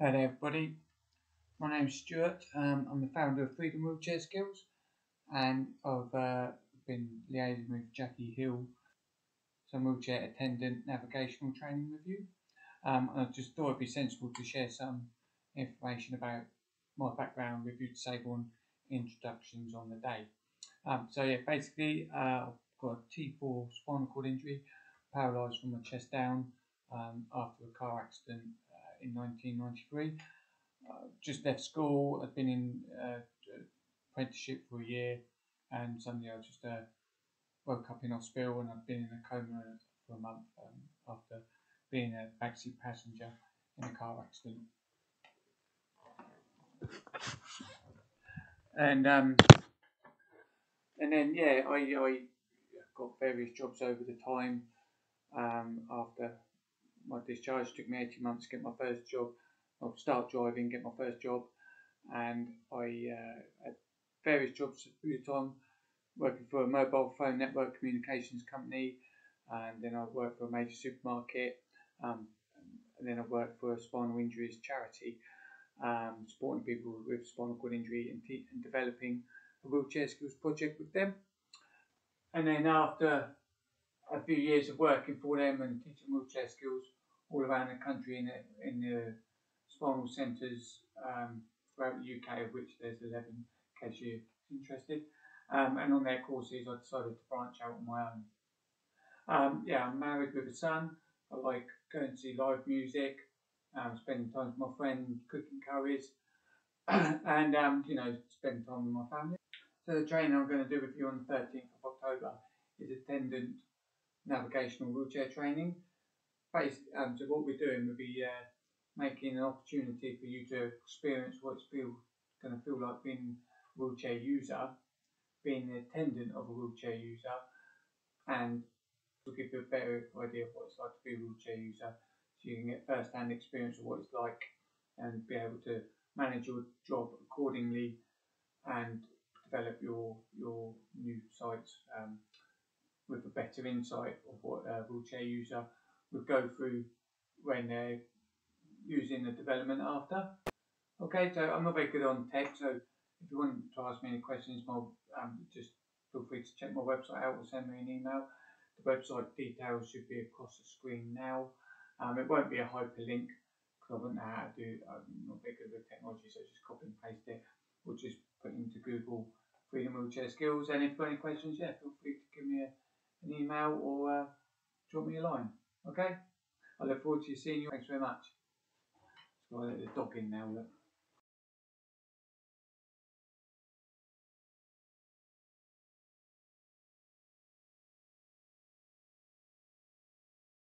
Hello everybody, my name's Stuart. Um, I'm the founder of Freedom Wheelchair Skills and I've uh, been liaising with Jackie Hill, some wheelchair attendant navigational training with you. Um, I just thought it'd be sensible to share some information about my background with you to save on introductions on the day. Um, so yeah, basically uh, I've got a T4 spinal cord injury, paralysed from the chest down um, after a car accident in 1993. Uh, just left school. I'd been in uh, apprenticeship for a year, and suddenly I just uh, woke up in hospital and I've been in a coma for a month um, after being a backseat passenger in a car accident. And um, and then yeah, I I got various jobs over the time um, after my discharge. It took me 18 months to get my first job, or start driving, get my first job, and I uh, had various jobs through the time, working for a mobile phone network communications company, and then I worked for a major supermarket, um, and then I worked for a spinal injuries charity, um, supporting people with spinal cord injury and, and developing a wheelchair skills project with them. And then after a few years of working for them and teaching wheelchair skills all around the country in the, in the spinal centres um, throughout the UK, of which there's 11 in case you're interested. Um, and on their courses, I decided to branch out on my own. Um, yeah, I'm married with a son. I like going to see live music, um, spending time with my friend, cooking curries, and um, you know, spending time with my family. So the training I'm going to do with you on the 13th of October is attendant navigational wheelchair training. Based, um, so what we're doing would be uh, making an opportunity for you to experience what it's feel, going to feel like being a wheelchair user, being the attendant of a wheelchair user, and to give you a better idea of what it's like to be a wheelchair user, so you can get first-hand experience of what it's like, and be able to manage your job accordingly, and develop your your new sites um, with a better insight of what a wheelchair user would go through when they're using the development after. Okay, so I'm not very good on tech, so if you want to ask me any questions, more, um, just feel free to check my website out or send me an email. The website details should be across the screen now. Um, it won't be a hyperlink because I wouldn't know how to do. I'm not very good with technology, so just copy and paste it, or just put into Google Freedom Wheelchair Skills. And if you've got any questions, yeah, feel free to give me a, an email or uh, drop me a line. Okay? I look forward to seeing you. Thanks very much. The dog in now. Look.